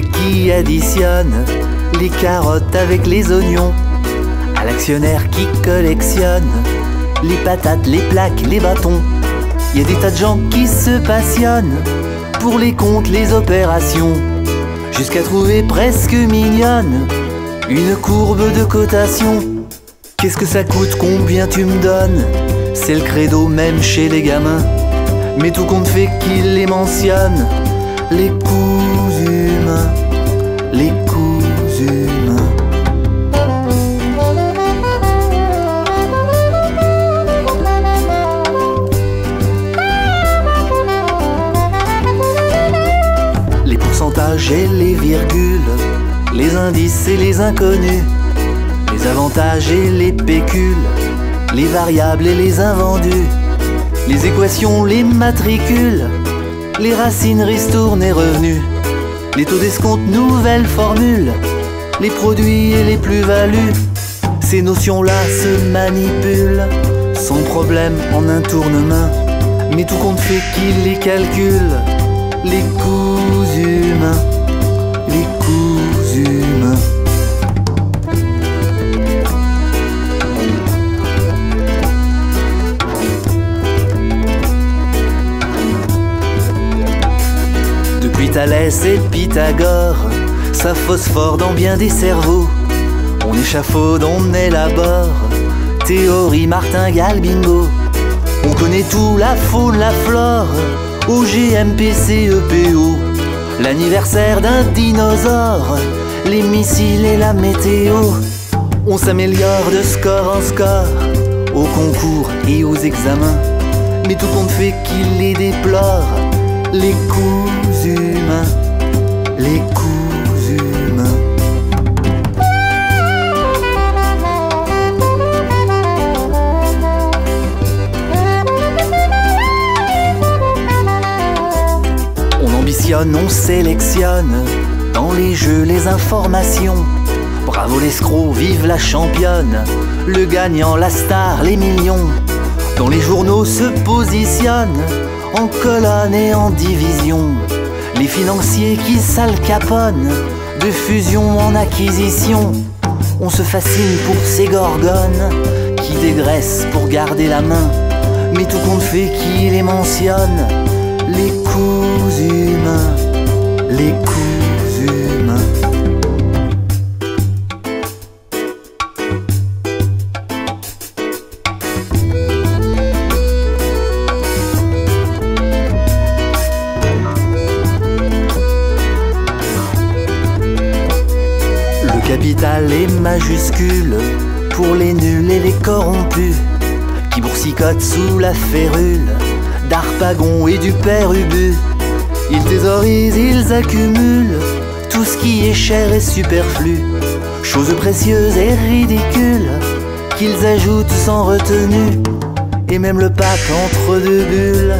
qui additionne les carottes avec les oignons, à l'actionnaire qui collectionne les patates, les plaques, les bâtons. Il y a des tas de gens qui se passionnent pour les comptes, les opérations, jusqu'à trouver presque mignonne une courbe de cotation. Qu'est-ce que ça coûte, combien tu me donnes? C'est le credo même chez les gamins. Mais tout compte fait qu'ils les mentionnent, les coups les coups humains. Les pourcentages et les virgules, les indices et les inconnus, les avantages et les pécules, les variables et les invendus, les équations, les matricules, les racines, ristournes et revenus, les taux d'escompte, nouvelles formules, les produits et les plus-values. Ces notions-là se manipulent. Sans problème en un tournement, mais tout compte fait qu'il les calcule, les coûts humains, Thalès et Pythagore, ça phosphore dans bien des cerveaux. On échafaude, on élabore, théorie martingale bingo. On connaît tout, la faune, la flore, OGMPC, EPO. L'anniversaire d'un dinosaure, les missiles et la météo. On s'améliore de score en score, au concours et aux examens. Mais tout compte fait qu'il les déplore, les coups humains, les coups humains. On ambitionne, on sélectionne dans les jeux les informations. Bravo l'escroc, vive la championne, le gagnant, la star, les millions. Dans les journaux se positionnent en colonne et en division. Les financiers qui s'alcaponnent de fusion en acquisition. On se fascine pour ces gorgones qui dégraissent pour garder la main. Mais tout compte fait qui les mentionne, les coups humains, les coups humains. Le capital est majuscule pour les nuls et les corrompus qui boursicotent sous la férule d'Arpagon et du père Ubu. Ils thésaurisent, ils accumulent tout ce qui est cher et superflu, choses précieuses et ridicules qu'ils ajoutent sans retenue. Et même le pape entre deux bulles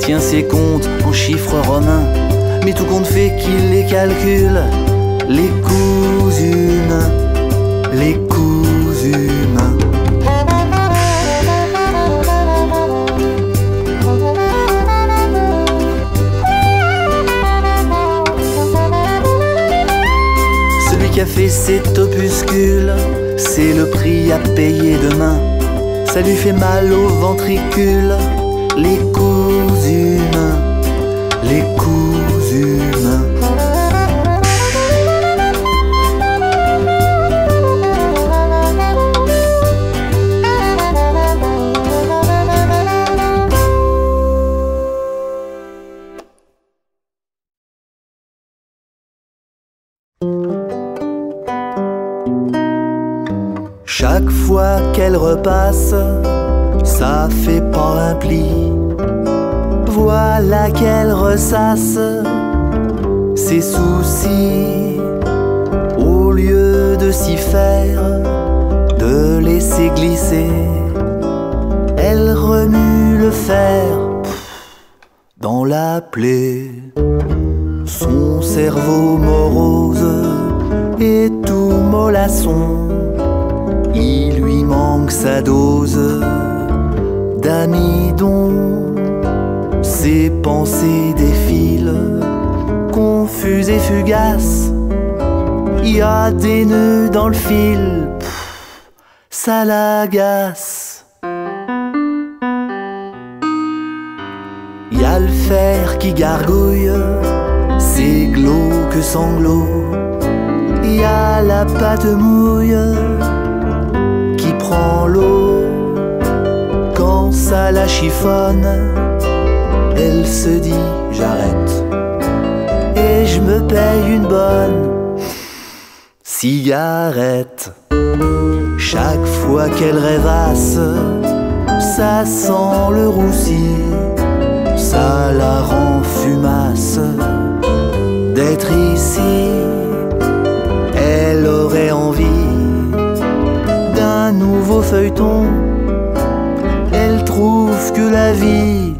tient ses comptes en chiffres romains, mais tout compte fait qu'il les calcule. Les coups les coups humains. Celui qui a fait cet opuscule, c'est le prix à payer demain. Ça lui fait mal au ventricule, les coups humains, les coups humains. Sa dose d'amidon. Ses pensées défilent confus et fugace. Y a des nœuds dans le fil, ça l'agace. Y a le fer qui gargouille, c'est glauque sanglots. Y a la pâte mouille l'eau quand ça la chiffonne. Elle se dit j'arrête et je me paye une bonne cigarette. Chaque fois qu'elle rêvasse, ça sent le roussi, ça la rend fumasse d'être ici. Elle aurait envie nouveau feuilleton. Elle trouve que la vie,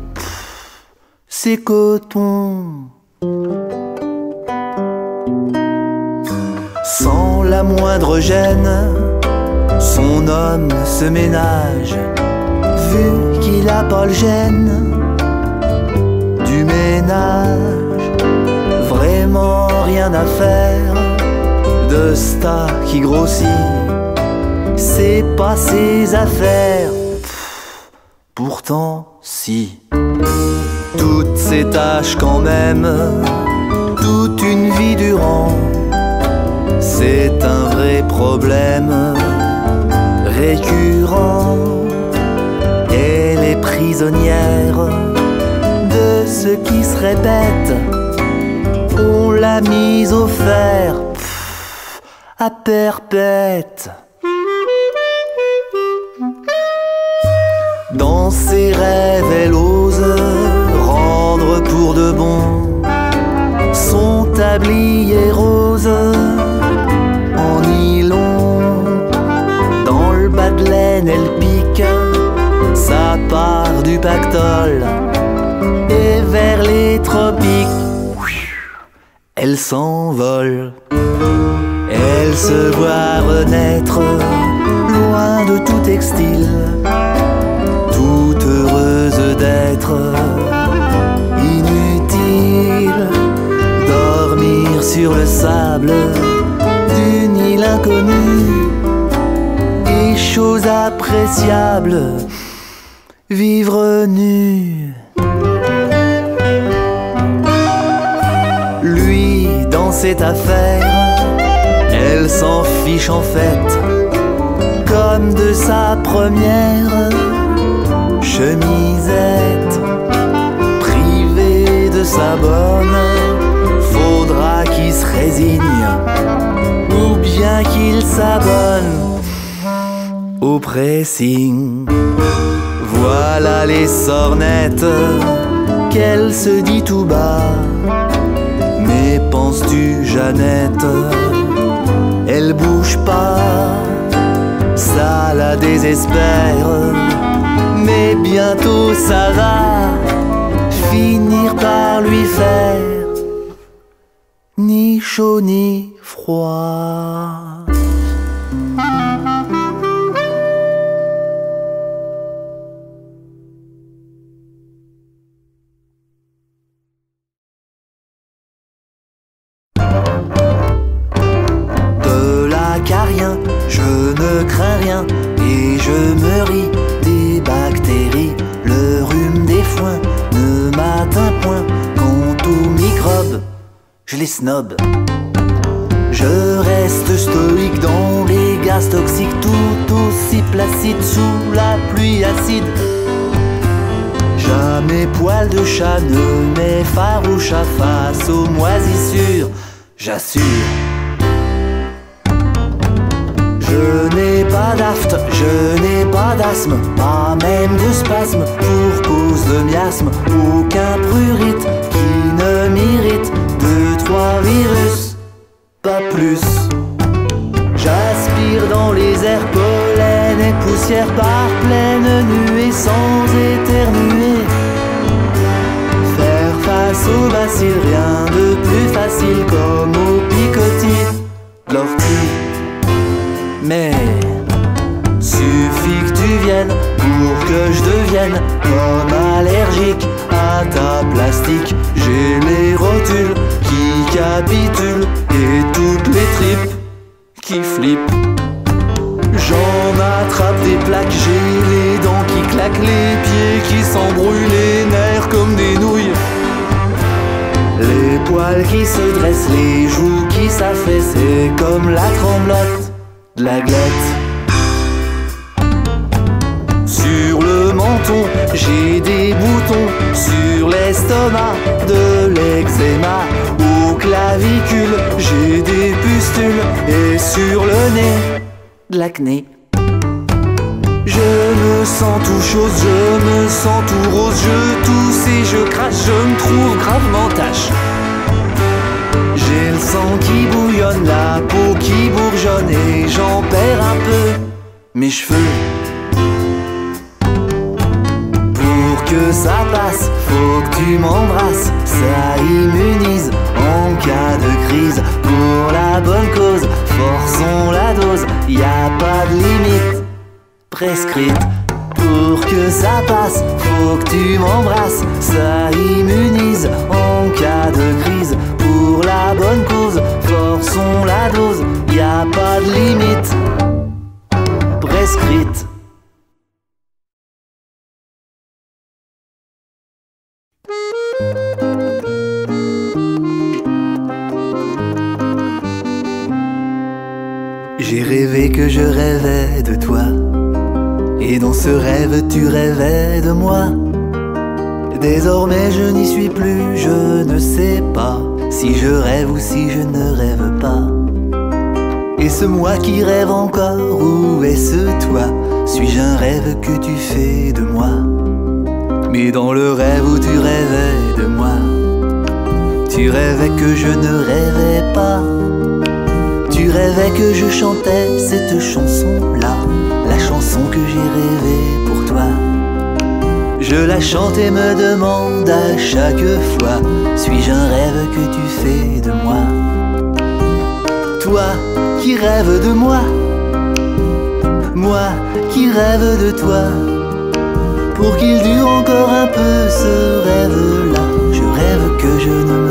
c'est coton. Sans la moindre gêne, son homme se ménage, vu qu'il a pas le gêne du ménage. Vraiment rien à faire de sta qui grossit, c'est pas ses affaires. Pourtant, si, toutes ces tâches quand même, toute une vie durant c'est un vrai problème récurrent. Elle est prisonnière de ce qui se répète. On l'a mise au fer à perpète. Dans ses rêves, elle ose rendre pour de bon. Son tablier rose elle pique, ça part du pactole. Et vers les tropiques, elle s'envole. Elle se voit renaître loin de tout textile, sur le sable d'une île inconnue chose appréciable, vivre nu. Lui, dans cette affaire, elle s'en fiche en fait, comme de sa première chemisette. Privé de sa bonne, ou bien qu'il s'abonne au pressing. Voilà les sornettes qu'elle se dit tout bas. Mais penses-tu, Jeannette, elle bouge pas, ça la désespère. Mais bientôt ça va finir par lui faire ni chaud ni froid. et je me ris des bactéries. Le rhume des foins ne m'atteint point. Quant aux microbes, je les snob. J'assure. Je n'ai pas d'aft, je n'ai pas d'asthme, pas même de spasme pour cause de miasme, aucun prurite qui ne m'irrite, deux, trois virus, pas plus. J'aspire dans les airs pollen et poussière par pleine nuée sans éternuer. Au bacille, rien de plus facile comme au picotis, l'ortie. Mais suffit que tu viennes pour que je devienne comme allergique à ta plastique. J'ai les rotules qui capitulent et toutes les tripes qui flippent. J'en attrape des plaques, j'ai les dents qui claquent, les pieds qui s'embrouillent, les nerfs comme des nouilles. Les poils qui se dressent, les joues qui s'affaissent, c'est comme la tremblote de la glotte. Sur le menton, j'ai des boutons, sur l'estomac, de l'eczéma, au clavicule, j'ai des pustules, et sur le nez, de l'acné. Je me sens tout chose, je me sens tout rose, je tousse et je crache, je me trouve gravement tâche. J'ai le sang qui bouillonne, la peau qui bourgeonne et j'en perds un peu mes cheveux. Pour que ça passe, faut que tu m'embrasses, ça immunise en cas de crise. Pour la bonne cause, forçons la dose, y a pas de limite prescrite. Pour que ça passe, faut que tu m'embrasses, ça immunise en cas de crise. Pour la bonne cause, forçons la dose, y a pas de limite prescrite. J'ai rêvé que je rêvais de toi. Et dans ce rêve, tu rêvais de moi. Désormais, je n'y suis plus, je ne sais pas si je rêve ou si je ne rêve pas. Et ce moi qui rêve encore, où est-ce toi? Suis-je un rêve que tu fais de moi? Mais dans le rêve où tu rêvais de moi, tu rêvais que je ne rêvais pas. Tu rêvais que je chantais cette chanson-là, la chanson que j'ai rêvée pour toi. Je la chante et me demande à chaque fois, suis-je un rêve que tu fais de moi? Toi qui rêves de moi, moi qui rêve de toi, pour qu'il dure encore un peu ce rêve-là, je rêve que je ne me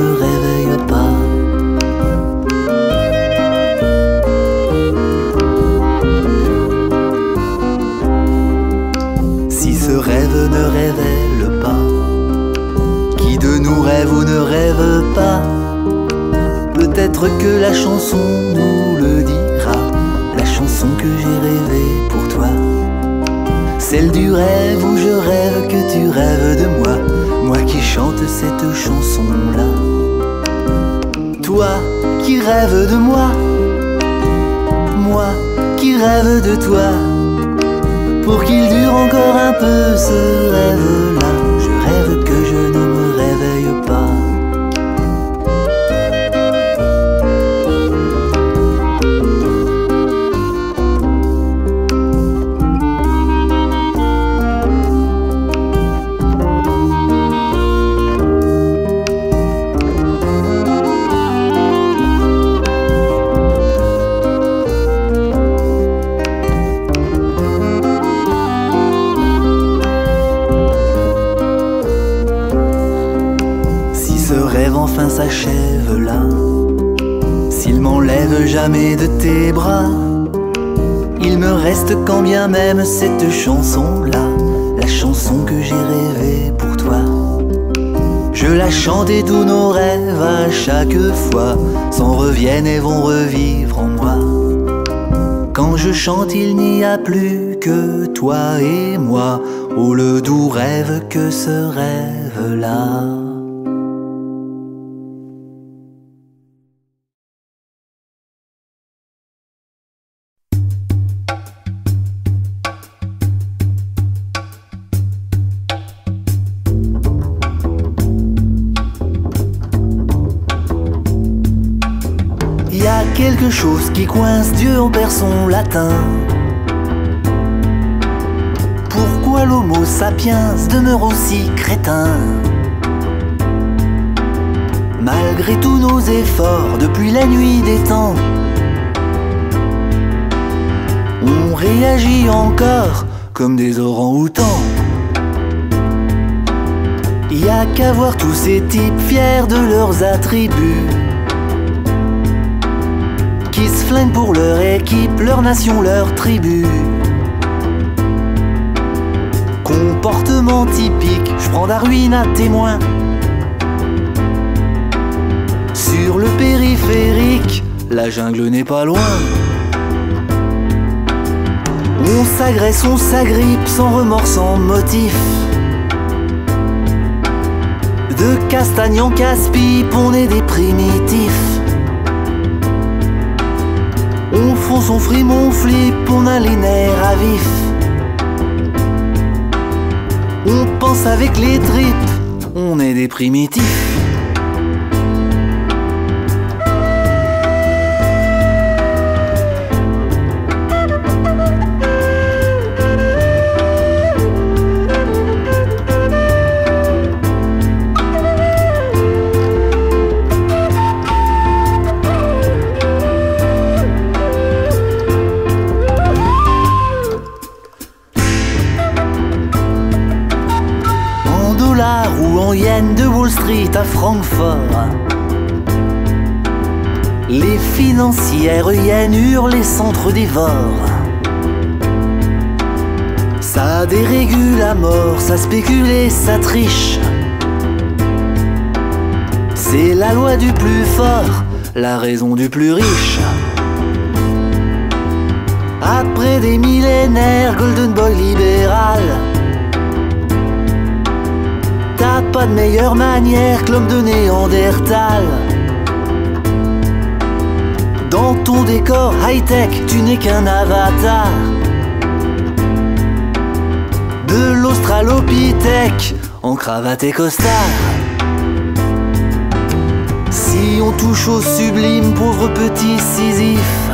que la chanson nous le dira, la chanson que j'ai rêvée pour toi. Celle du rêve où je rêve que tu rêves de moi, moi qui chante cette chanson-là. Toi qui rêves de moi, moi qui rêve de toi pour qu'il dure encore un peu ce rêve-là. S'achève là, s'il m'enlève jamais de tes bras, il me reste quand bien même cette chanson-là, la chanson que j'ai rêvée pour toi. Je la chante et tous nos rêves à chaque fois s'en reviennent et vont revivre en moi. Quand je chante, il n'y a plus que toi et moi. Oh, le doux rêve que ce rêve-là. Son latin. Pourquoi l'homo sapiens demeure aussi crétin? Malgré tous nos efforts depuis la nuit des temps, on réagit encore comme des orangs-outans. Y a qu'à voir tous ces types fiers de leurs attributs pour leur équipe, leur nation, leur tribu. Comportement typique, je prends Darwin à témoin. Sur le périphérique, la jungle n'est pas loin. On s'agresse, on s'agrippe sans remords, sans motif. De castagne en casse-pipe, on est des primitifs. On fonce, on frime, on flip, on a les nerfs à vif. On pense avec les tripes, on est des primitifs. De Wall Street à Francfort. Les financières hyènes hurlent, les centres dévorent. Ça dérégule à mort, ça spécule et ça triche. C'est la loi du plus fort, la raison du plus riche. Après des millénaires, Golden Boy libéral. T'as pas de meilleure manière que l'homme de Néandertal. Dans ton décor high-tech, tu n'es qu'un avatar. De l'Australopithèque en cravate et costard. Si on touche au sublime, pauvre petit Sisyphe.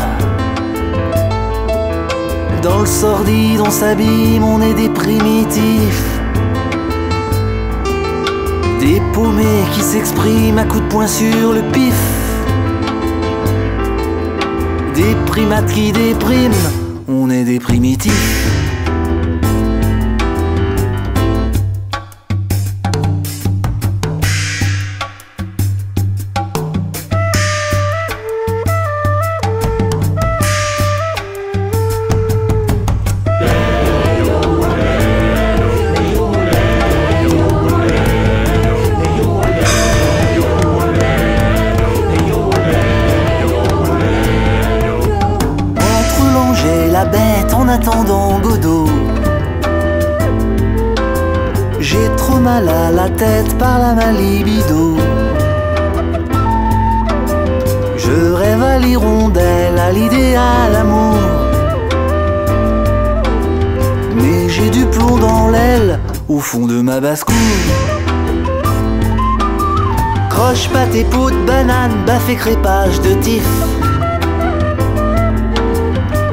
Dans le sordide, on s'abîme, on est des primitifs. Des paumés qui s'expriment à coups de poing sur le pif. Des primates qui dépriment, on est des primitifs. Et peau de banane, baffe et crépage de tif.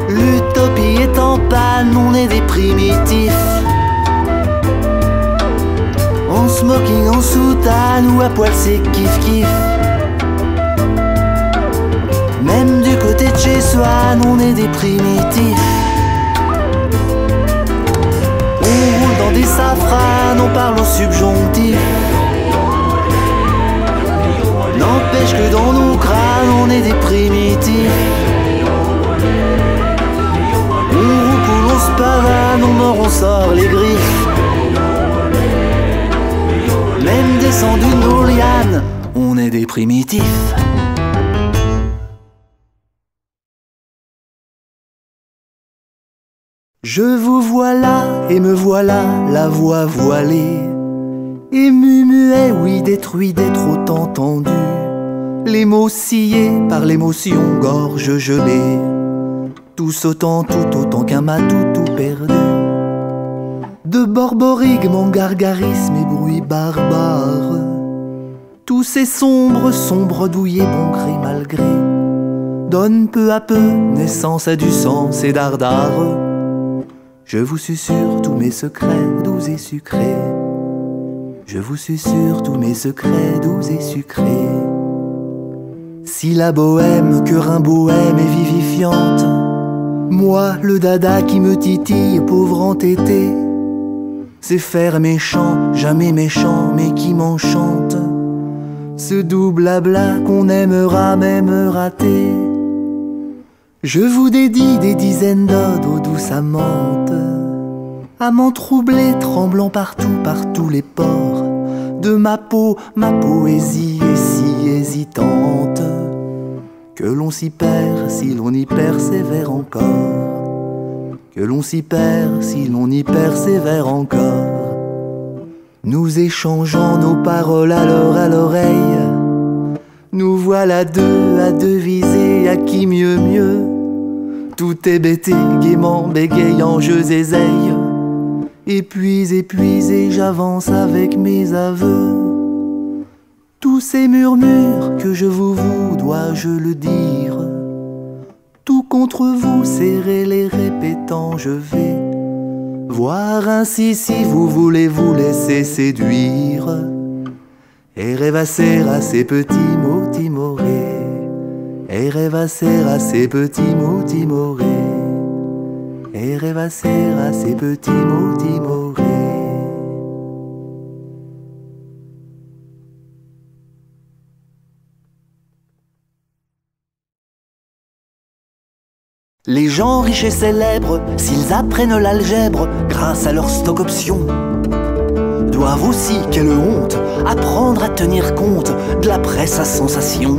L'utopie est en panne, on est des primitifs. En smoking, en soutane ou à poil, c'est kiff kiff. Même du côté de chez Swan, on est des primitifs. On roule dans des safranes, on parle au subjonctif. N'empêche que dans nos crânes, on est des primitifs. On roule, on se pavane, on mord, on sort les griffes. Même descendu de nos lianes, on est des primitifs. Je vous voilà et me voilà, la voix voilée. Ému, muet, oui, détruit d'être autant entendu. Les mots sciés par l'émotion, gorge gelée. Tous autant, tout autant qu'un matou tout perdu. De borborigme mon gargarisme et bruit barbare. Tous ces sombres, sombres douillés, bon gré, malgré, donnent peu à peu naissance à du sens et dardare. Je vous susurre tous mes secrets doux et sucrés. Je vous susurre tous mes secrets doux et sucrés. Si la bohème que Rimbaud aime est vivifiante, moi le dada qui me titille, pauvre entêté, c'est faire méchant, jamais méchant, mais qui m'enchante. Ce doux blabla qu'on aimera même rater. Je vous dédie des dizaines d'odes aux douces amantes, amants troublés, tremblant partout, par tous les ports de ma peau, ma poésie est si hésitante que l'on s'y perd si l'on y persévère encore, que l'on s'y perd si l'on y persévère encore. Nous échangeons nos paroles alors à l'oreille, nous voilà deux à deviser à qui mieux mieux tout est bêté, gaiement, bégayant, je zézeille. Épuisé, épuisé, j'avance avec mes aveux. Tous ces murmures que je vous vous, dois-je le dire? Tout contre vous, serrez les répétant, je vais voir ainsi si vous voulez vous laisser séduire. Et rêvasser à ces petits mots timorés. Et rêvasser à ces petits mots timorés, et rêvasser à ces petits mots timorés. Gens riches et célèbres, s'ils apprennent l'algèbre grâce à leur stock option, doivent aussi, quelle honte, apprendre à tenir compte de la presse à sensation.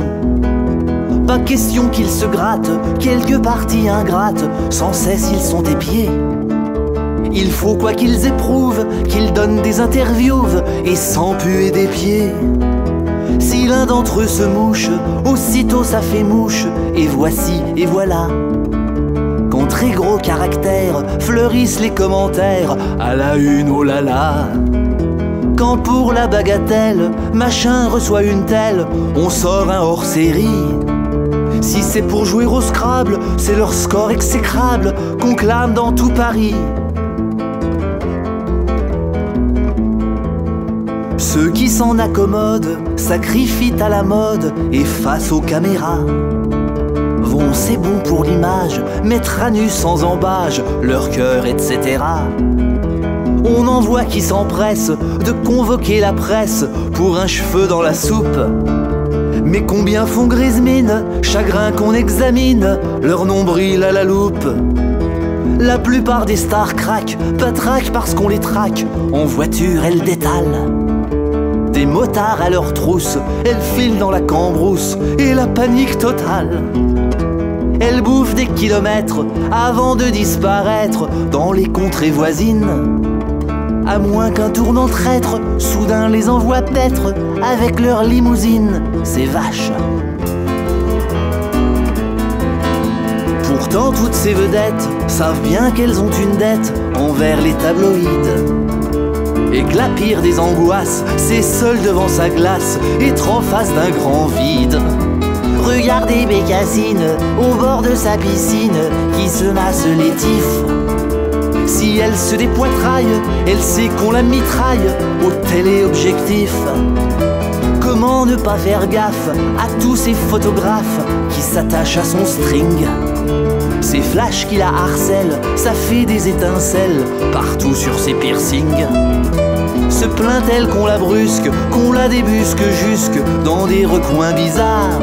Pas question qu'ils se grattent quelques parties ingrates, sans cesse ils sont épiés. Il faut quoi qu'ils éprouvent, qu'ils donnent des interviews et sans puer des pieds. Si l'un d'entre eux se mouche, aussitôt ça fait mouche, et voici et voilà. Très gros caractères fleurissent les commentaires à la une, oh là là. Quand pour la bagatelle, machin reçoit une telle, on sort un hors série. Si c'est pour jouer au Scrabble, c'est leur score exécrable qu'on clame dans tout Paris. Ceux qui s'en accommodent sacrifient à la mode et face aux caméras. C'est bon pour l'image, mettre à nu sans embâge leur cœur, etc. On en voit qui s'empressent de convoquer la presse pour un cheveu dans la soupe. Mais combien font grise mine, chagrin qu'on examine, leur nombril à la loupe. La plupart des stars craquent, patraquent parce qu'on les traque, en voiture elles détalent. Des motards à leur trousse, elles filent dans la cambrousse et la panique totale. Elles bouffent des kilomètres avant de disparaître dans les contrées voisines. À moins qu'un tournant traître soudain les envoie paître avec leur limousine, ces vaches. Pourtant, toutes ces vedettes savent bien qu'elles ont une dette envers les tabloïds. Et que la pire des angoisses, c'est seul devant sa glace, être en face d'un grand vide. Regardez Bécassine au bord de sa piscine qui se masse les tifs. Si elle se dépoitraille, elle sait qu'on la mitraille au téléobjectif. Comment ne pas faire gaffe à tous ces photographes qui s'attachent à son string? Ces flashs qui la harcèlent, ça fait des étincelles partout sur ses piercings. Se plaint-elle qu'on la brusque, qu'on la débusque jusque dans des recoins bizarres?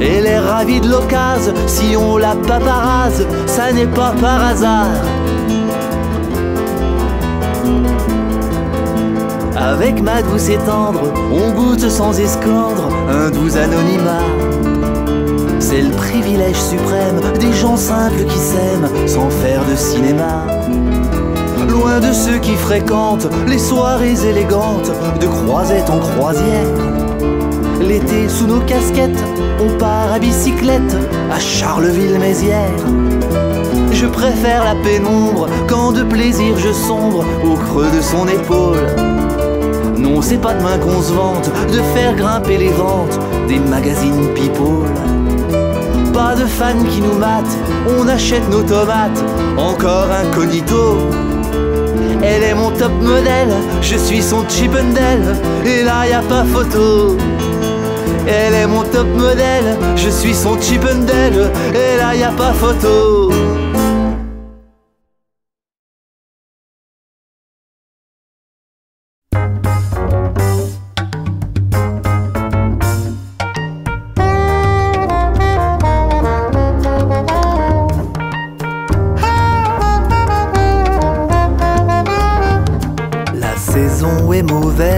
Elle est ravie de l'occasion, si on la paparase, ça n'est pas par hasard. Avec ma douce et tendre, on goûte sans esclandre un doux anonymat. C'est le privilège suprême des gens simples qui s'aiment sans faire de cinéma. Loin de ceux qui fréquentent les soirées élégantes de croisette en croisière. L'été, sous nos casquettes, on part à bicyclette à Charleville-Mézières. Je préfère la pénombre quand de plaisir je sombre au creux de son épaule. Non, c'est pas demain qu'on se vante de faire grimper les ventes des magazines people. Pas de fans qui nous matent, on achète nos tomates, encore incognito. Elle est mon top modèle, je suis son Chippendale, et là y a pas photo. Elle est mon top modèle, je suis son cheap et là y a pas photo. La saison est mauvaise.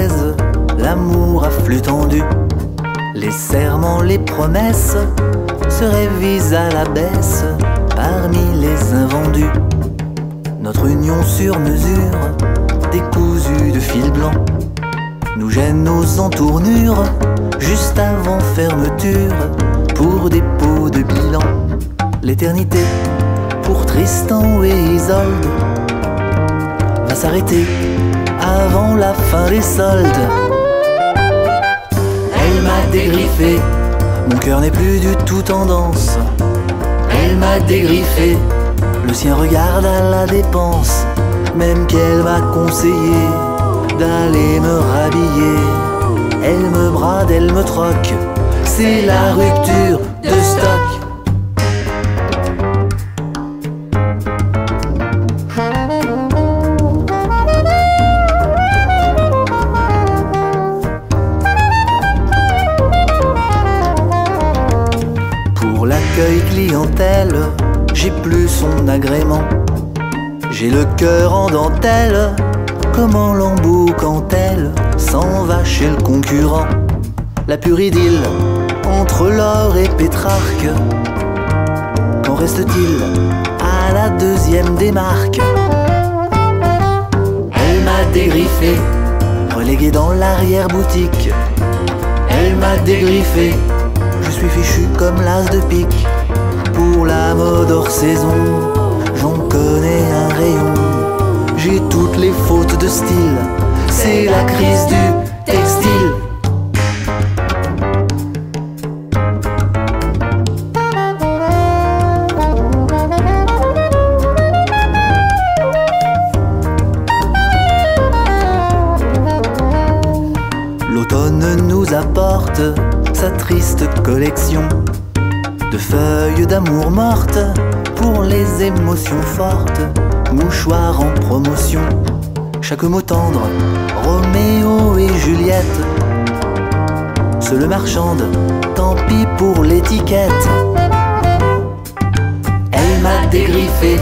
Promesses se révisent à la baisse parmi les invendus. Notre union sur mesure, décousue de fil blanc, nous gêne nos entournures juste avant fermeture pour dépôt de bilan. L'éternité pour Tristan et Isolde va s'arrêter avant la fin des soldes. Elle m'a dégriffé, mon cœur n'est plus du tout tendance. Elle m'a dégriffé, le sien regarde à la dépense, même qu'elle m'a conseillé d'aller me rhabiller. Elle me brade, elle me troque, c'est la rupture de stock. J'ai plus son agrément. J'ai le cœur en dentelle, comment l'embout quand elle s'en va chez le concurrent. La pure entre l'or et Pétrarque. Qu'en reste-t-il à la deuxième démarque Elle m'a dégriffé, relégué dans l'arrière-boutique. Elle m'a dégriffé, je suis fichu comme l'as de pique. Pour la mode hors saison, j'en connais un rayon. J'ai toutes les fautes de style, c'est la crise du textile. L'automne nous apporte sa triste collection émotions fortes, mouchoirs en promotion. Chaque mot tendre, Roméo et Juliette se le marchande, tant pis pour l'étiquette. Elle m'a dégriffé,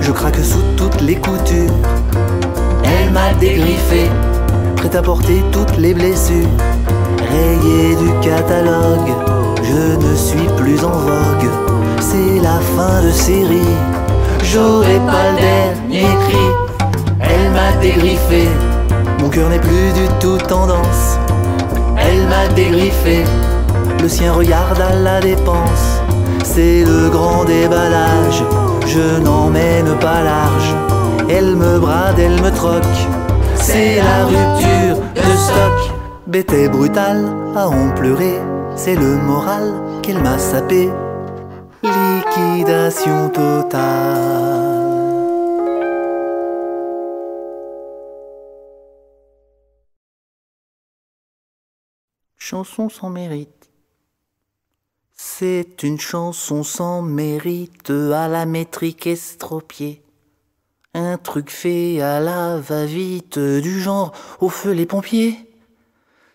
je craque sous toutes les coutures. Elle m'a dégriffé, prêt à porter toutes les blessures. Rayé du catalogue, je ne suis plus en vogue. C'est la fin de série, j'aurai pas le dernier cri. Elle m'a dégriffé, mon cœur n'est plus du tout tendance. Elle m'a dégriffé, le sien regarde à la dépense. C'est le grand déballage, je n'emmène pas large. Elle me brade, elle me troque, c'est la rupture de stock. Bête et brutale à en pleurer, c'est le moral qu'elle m'a sapé. Totale. Chanson sans mérite. C'est une chanson sans mérite à la métrique estropiée. Un truc fait à la va-vite du genre au feu les pompiers.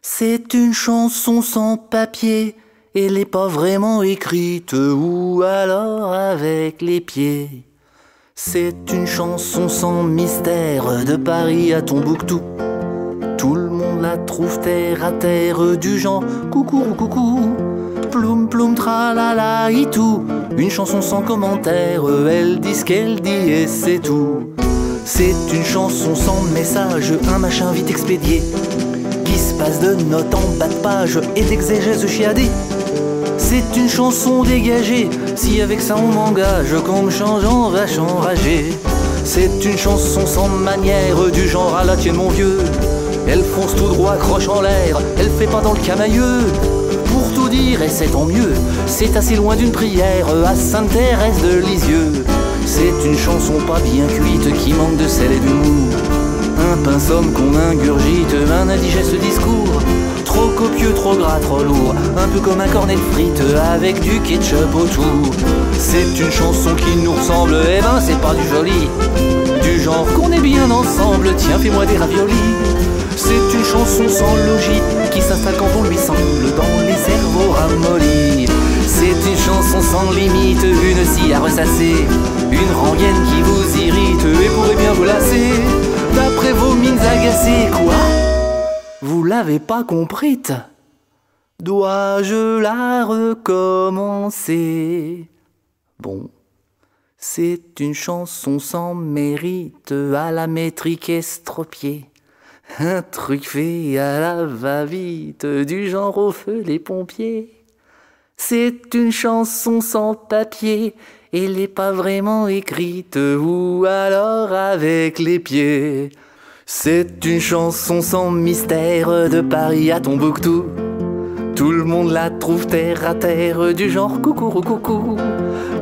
C'est une chanson sans papier, elle n'est pas vraiment écrite ou alors avec les pieds. C'est une chanson sans mystère de Paris à Tombouctou. Tout le monde la trouve terre à terre du genre coucou coucou. Ploum ploum tralala et tout. Une chanson sans commentaire, elle dit ce qu'elle dit et c'est tout. C'est une chanson sans message, un machin vite expédié qui se passe de notes en bas de page et d'exégèse chiadée. C'est une chanson dégagée, si avec ça on m'engage, qu'on me change en vache enragée. C'est une chanson sans manière, du genre à la tienne mon vieux. Elle fonce tout droit, croche en l'air, elle fait pas dans le camailleux. Pour tout dire, et c'est tant mieux, c'est assez loin d'une prière à Sainte-Thérèse de Lisieux. C'est une chanson pas bien cuite qui manque de sel et d'humour. Un somme qu'on ingurgite, un indigeste discours. Trop copieux, trop gras, trop lourd. Un peu comme un cornet de frites avec du ketchup autour. C'est une chanson qui nous ressemble, eh ben c'est pas du joli. Du genre qu'on est bien ensemble, tiens fais-moi des raviolis. C'est une chanson sans logique qui s'installe quand on lui semble dans les cerveaux ramollis. C'est une chanson sans limite, une scie à ressasser, une rengaine qui vous irrite et pourrait bien vous lasser. D'après vos mines agacé, quoi? Vous l'avez pas comprise Dois-je la recommencer? Bon, c'est une chanson sans mérite à la métrique estropiée. Un truc fait à la va-vite, du genre au feu les pompiers. C'est une chanson sans papier, elle n'est pas vraiment écrite, ou alors avec les pieds. C'est une chanson sans mystère de Paris à Tombouctou. Tout le monde la trouve terre à terre, du genre coucou coucou.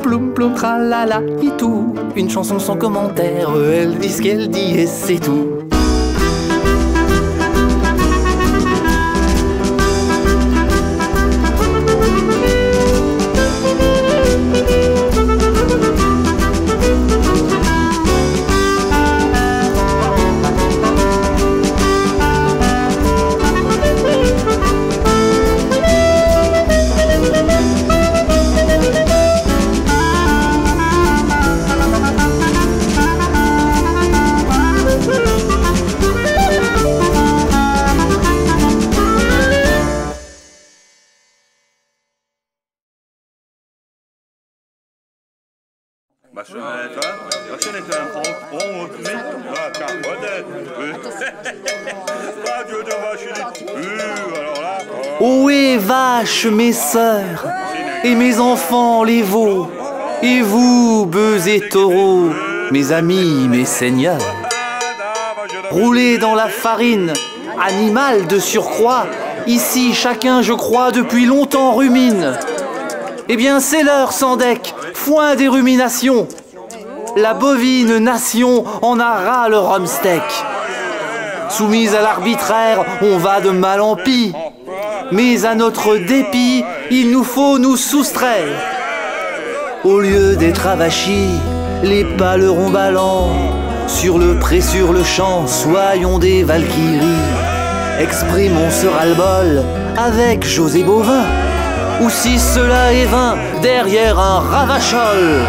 Ploum ploum tralala et tout. Une chanson sans commentaire, elle dit ce qu'elle dit et c'est tout. Mes sœurs et mes enfants les veaux et vous bœufs et taureaux mes amis mes seigneurs. Roulez dans la farine animal de surcroît ici chacun je crois depuis longtemps rumine. Eh bien c'est l'heure Sandec foin des ruminations. La bovine nation en a ras le rumsteak. Soumise à l'arbitraire on va de mal en pis mais à notre dépit, il nous faut nous soustraire. Au lieu d'être avachis, les palerons ballants, sur le pré, sur le champ, soyons des valkyries. Exprimons ce ras-le-bol avec José Bovin, ou si cela est vain, derrière un ravachol.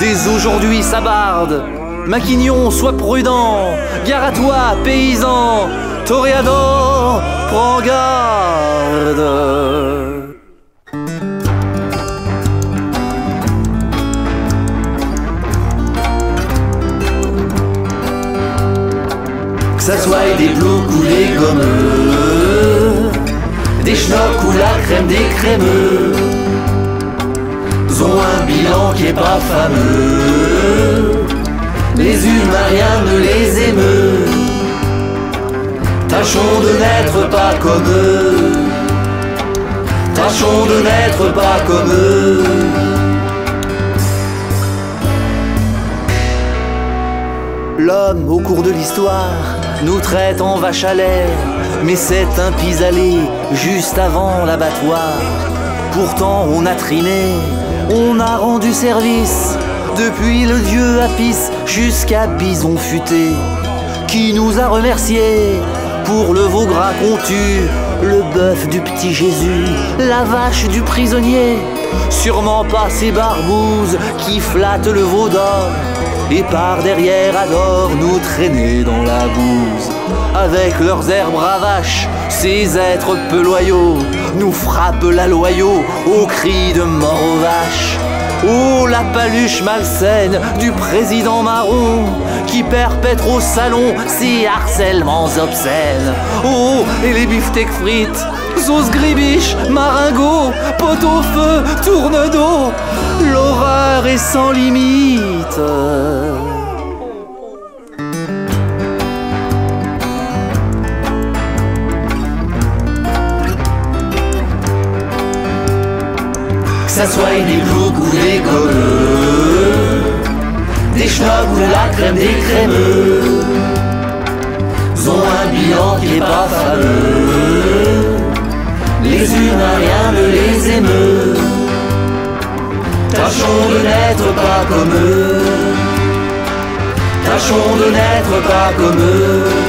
Dès aujourd'hui s'abarde, Maquignon, sois prudent, gare à toi, paysan, toréador, prends garde. Que ça soit des bloucs ou les gommeux, des schnocks ou la crème des crémeux, ont un bilan qui est pas fameux. Les humains, rien ne les émeut. Tâchons de n'être pas comme eux. Tâchons de n'être pas comme eux. L'homme, au cours de l'histoire, nous traite en vache à l'air, mais c'est un pis-aller juste avant l'abattoir. Pourtant, on a triné, on a rendu service, depuis le dieu Apis jusqu'à Bison futé, qui nous a remerciés pour le veau gras qu'on tue, le bœuf du petit Jésus, la vache du prisonnier, sûrement pas ces barbouzes qui flattent le veau d'or et par derrière adorent nous traîner dans la bouse. Avec leurs airs bravaches, ces êtres peu loyaux nous frappent la loyau au cri de mort aux vaches. Oh la paluche malsaine du président marron qui perpètre au salon ces harcèlements obscènes. Oh et les beefsteaks frites, sauce gribiche, maringot, pot au feu, tourne d'eau, l'horreur est sans limite. Que ça soit des bloucs ou gommeux, des schnobs ou la crème des crémeux, ont un bilan qui est pas fameux. Les humains, rien ne les émeut. Tâchons de n'être pas comme eux. Tâchons de n'être pas comme eux.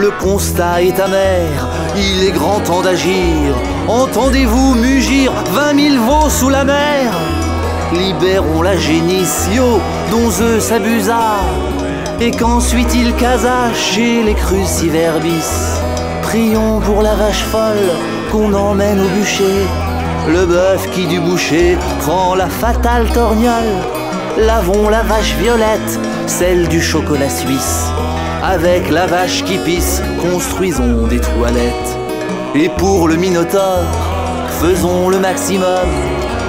Le constat est amer, il est grand temps d'agir. Entendez-vous mugir vingt mille veaux sous la mer libérons la génitio dont Zeus s'abusa, et qu'ensuite il casa chez les cruciverbis. Prions pour la vache folle qu'on emmène au bûcher, le bœuf qui du boucher prend la fatale torgnole. Lavons la vache violette, celle du chocolat suisse. Avec la vache qui pisse, construisons des toilettes. Et pour le Minotaure, faisons le maximum.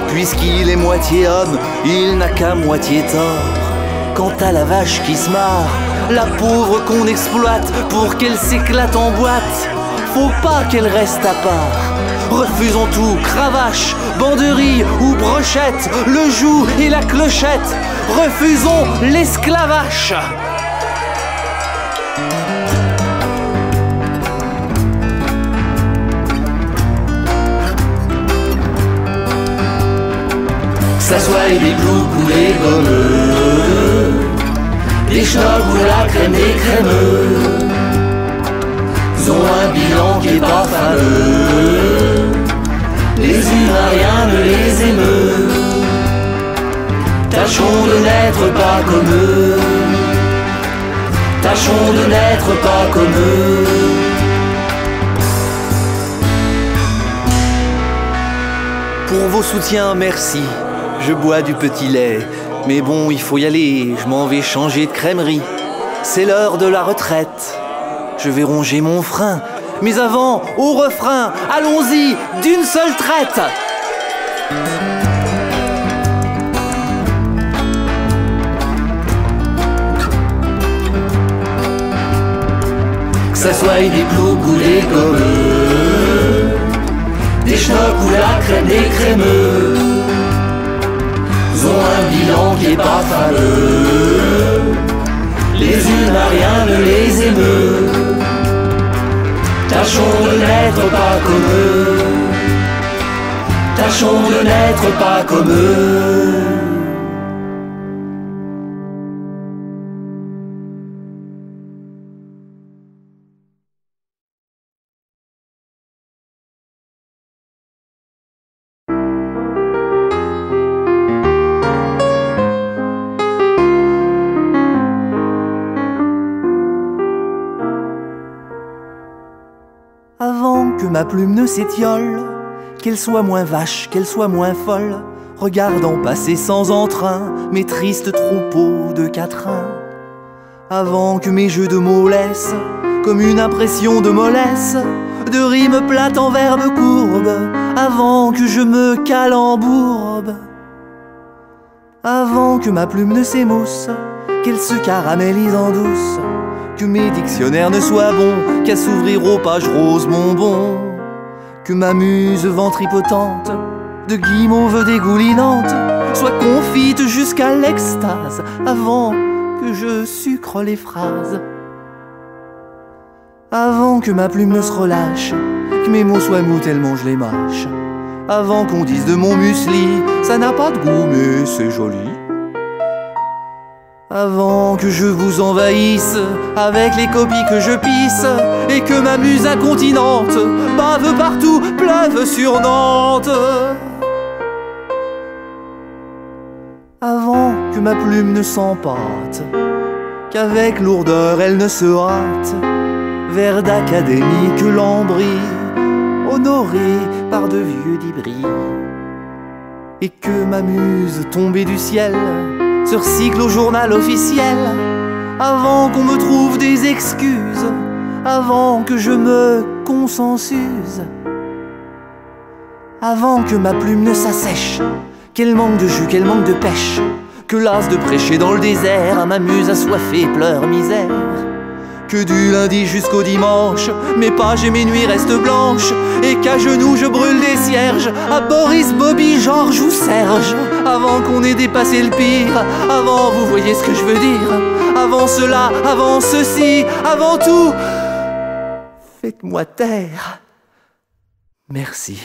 Puisqu'il est moitié homme, il n'a qu'à moitié tort. Quant à la vache qui se marre, la pauvre qu'on exploite pour qu'elle s'éclate en boîte, faut pas qu'elle reste à part. Refusons tout, cravache, banderie ou brochette, le joug et la clochette. Refusons l'esclavage. Ça soit des bloucs ou des gommeux, des schnobs ou la crème des crémeux, ils ont un bilan qui est pas fameux. Les humains, rien ne les émeut. Tâchons de n'être pas comme eux. Tâchons de n'être pas comme eux. Pour vos soutiens, merci. Je bois du petit lait. Mais bon, il faut y aller. Je m'en vais changer de crèmerie. C'est l'heure de la retraite. Je vais ronger mon frein. Mais avant, au refrain, allons-y d'une seule traite. Que ça soit des ploucs ou des gommeux, des schnocks ou la crème des crémeux, un bilan qui est pas fameux. Les humains, rien ne les émeut. Tâchons de n'être pas comme eux. Tâchons de n'être pas comme eux. Ma plume ne s'étiole, qu'elle soit moins vache, qu'elle soit moins folle, regardant passer sans entrain mes tristes troupeaux de quatrains. Avant que mes jeux de mots laissent, comme une impression de mollesse, de rimes plates en verbes courbes, avant que je me calembourbe. Avant que ma plume ne s'émousse, qu'elle se caramélise en douce, que mes dictionnaires ne soient bons, qu'à s'ouvrir aux pages roses mon bon, que ma muse ventripotente, de guimauve dégoulinante, soit confite jusqu'à l'extase, avant que je sucre les phrases. Avant que ma plume ne se relâche, que mes mots soient mous tellement je les mâche. Avant qu'on dise de mon muesli, ça n'a pas de goût mais c'est joli. Avant que je vous envahisse avec les copies que je pisse et que ma muse incontinente bave partout, pleuve sur Nantes. Avant que ma plume ne s'empâte, qu'avec lourdeur elle ne se hâte vers d'académiques lambris, honorés par de vieux débris, et que ma muse tombée du ciel se recycle au journal officiel, avant qu'on me trouve des excuses, avant que je me consensuse, avant que ma plume ne s'assèche, qu'elle manque de jus, qu'elle manque de pêche, que las de prêcher dans le désert, à ma muse assoiffée pleure misère. Que du lundi jusqu'au dimanche, mes pages et mes nuits restent blanches, et qu'à genoux je brûle des cierges, à Boris, Bobby, Georges ou Serge, avant qu'on ait dépassé le pire, avant, vous voyez ce que je veux dire, avant cela, avant ceci, avant tout, faites-moi taire. Merci.